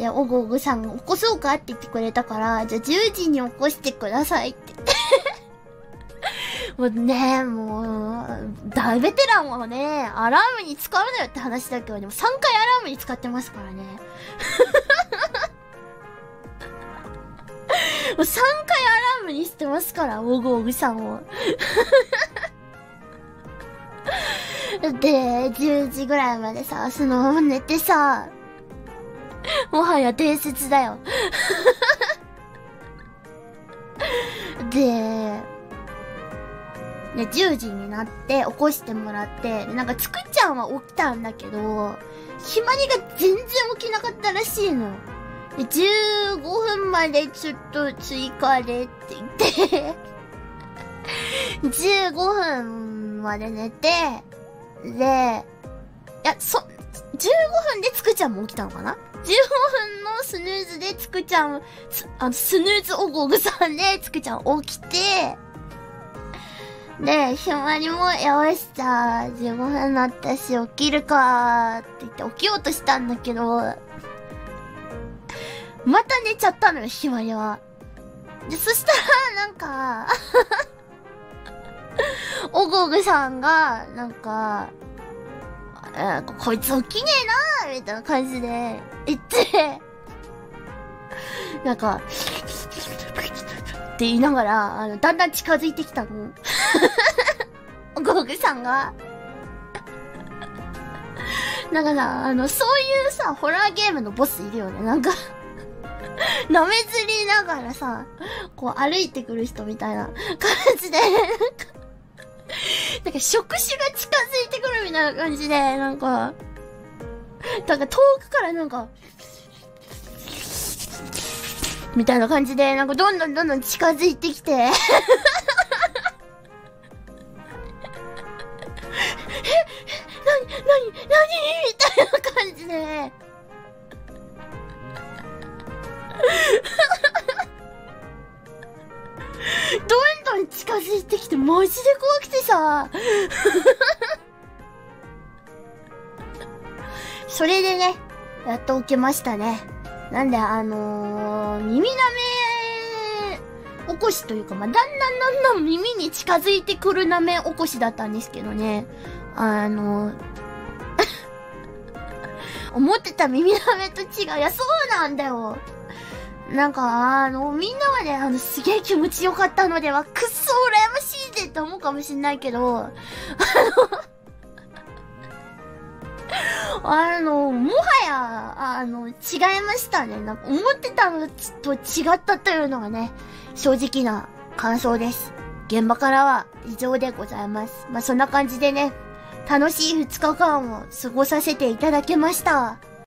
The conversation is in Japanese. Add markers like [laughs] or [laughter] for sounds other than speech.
で、おごおぐさんが起こそうかって言ってくれたから、じゃあ10時に起こしてくださいって [laughs] もうね、もう、大ベテランはね、アラームに使うなよって話だけどね、も3回アラームに使ってますからね。もう3回アラームにしてますから、おぐおぐさんを。[laughs] で、10時ぐらいまでさ、そのまま寝てさ、もはや伝説だよ。[laughs] で、ね、10時になって起こしてもらって、なんかつくちゃんは起きたんだけど、ひまりが全然起きなかったらしいの。で、15分までちょっと追加でって言って [laughs] 15分まで寝て、で、いや、そ、15分でつくちゃんも起きたのかな ?15 分のスヌーズでつくちゃん、あの、スヌーズおごぐさんでつくちゃん起きて、で、ひまりも、よし、じゃあ、15分なったし、起きるかって言って起きようとしたんだけど、また寝ちゃったのよ、ひまりは。で、そしたら、なんか [laughs] おごぐさんが、なんか、えこいつ起きねえなみたいな感じで言って [laughs] なんか、って言いながら、あの、だんだん近づいてきたの。おごぐさんが。[laughs] なんかさ、あの、そういうさ、ホラーゲームのボスいるよね。なんか [laughs] 舐めずりながらさ、こう歩いてくる人みたいな感じで、なんか、触手が近づいみたいな感じで、なんか、なんか遠くからなんか、みたいな感じで、なんかどんどんどんどん近づいてきて。え、なに、なに、なにみたいな感じで、どんどん近づいてきて、マジで怖くてさ。それでね、やっと起きましたね。なんで、あのー、耳舐め起こしというか、まあ、だんだんだんだん耳に近づいてくる舐め起こしだったんですけどね。あのー、[laughs] 思ってた耳舐めと違う。いや、そうなんだよ。なんか、あの、みんなはね、あの、すげえ気持ちよかったのでは、くっそ羨ましいぜって思うかもしんないけど、あの、あの、もはや、あの、違いましたね。なんか、思ってたのと違ったというのがね、正直な感想です。現場からは以上でございます。まあ、そんな感じでね、楽しい2日間を過ごさせていただきました。